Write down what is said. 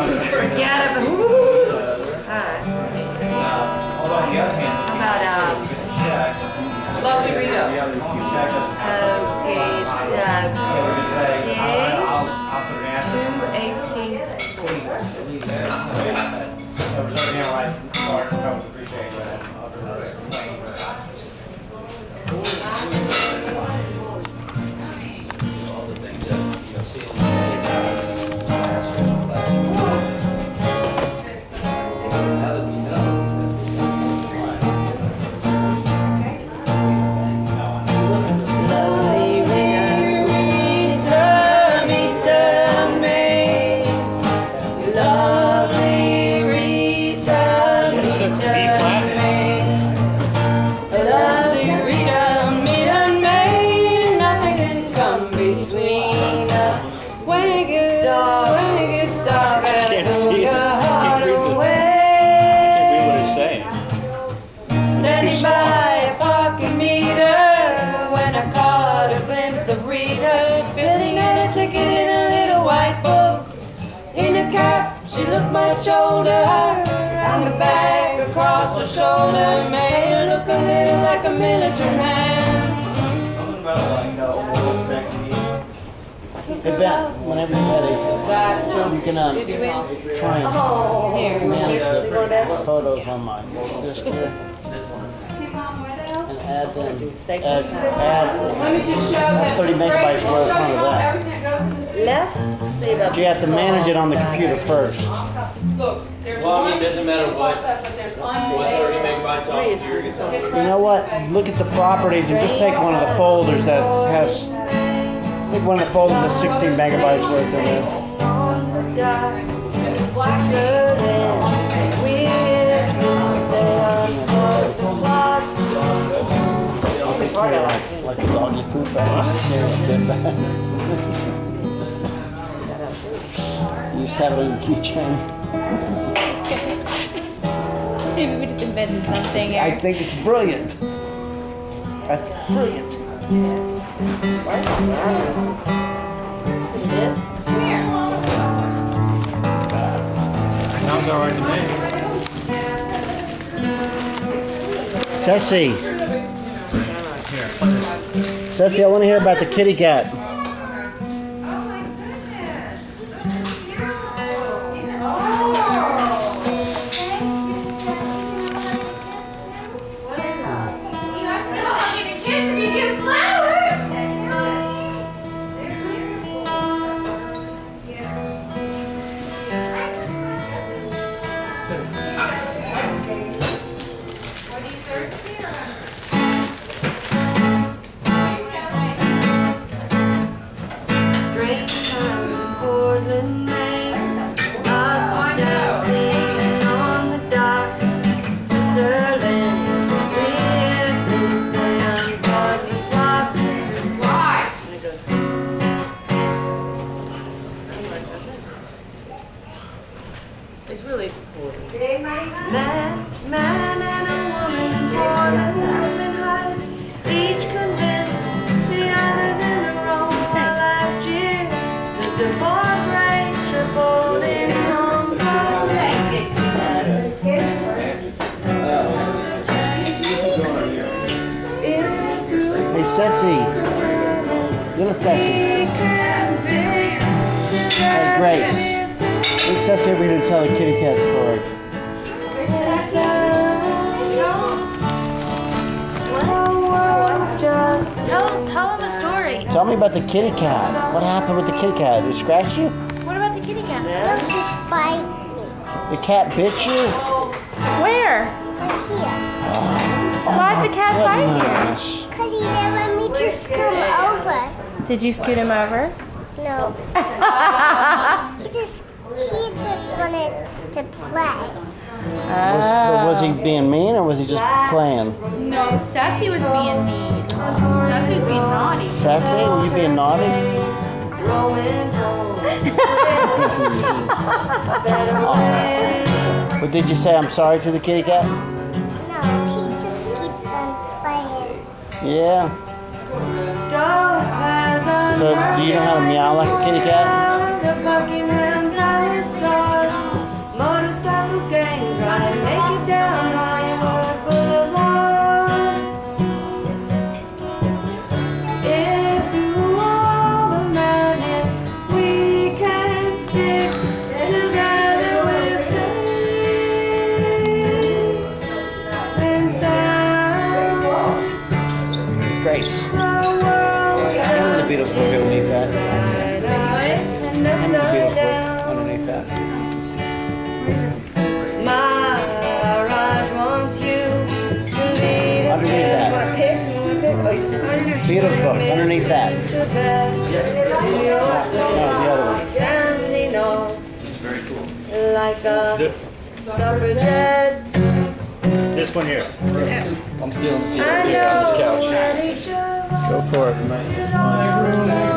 Forget about. Woo! Ah, that's funny. How about um? Love Dorito. Looked much older, and the back, across her shoulder made her look a little like a military man. Hey, Ben, whenever you're ready, you can um, try and manage the photos on my disc here. And add them, add, add Let me just show that. 30 megabytes I'll worth of that. Everything that goes in this. Let's see about But you have to manage it on the computer first. Look, there's Well, I one. mean, it doesn't matter what- But there's What, 30 unpaid. megabytes off of your guitar? You know what? Look at the properties and just take one of the folders that has, take one of the folders that's 16 megabytes worth in it. on the dock. Certain weird stay on the clock. Like. Like a doggy poop bag. Spin. You just have it on your keychain. Maybe we just invented something I think it's brilliant. That's brilliant. This? Sounds all right to me. Ceci. Ceci, I want to hear about the kitty cat. It's really cool. Man, man Ceci. Little Ceci. Hey, Grace. Bring Ceci over here to tell the kitty cat story. Tell, tell them a story. Tell me about the kitty cat. What happened with the kitty cat? Did it scratch you? What about the kitty cat? Bite me. The cat bit you? Where? right here. Ah. Why'd the cat bite Goodness. Me to scoot over. Did you scoot him over? No. he just he just wanted to play. Was, was he oh. being mean or was he just playing? No, Sassy was being mean. Sassy was being naughty. Sassy, were you being naughty? But did you say I'm sorry to the kitty cat? No, he just keeps on playing. Yeah. So do you know how to meow like a kitty cat? Grace. And the Beatles book underneath that. And the Beatles book underneath that. My Raj wants you to lead a Underneath that. Wanna pick? Someone wanna pick? You just- Beatles book underneath that. To bed. No, the other one. Standing on like a suffragette. This one here. I'm stealing the seat I over here on this couch. that each of us Go for it, man.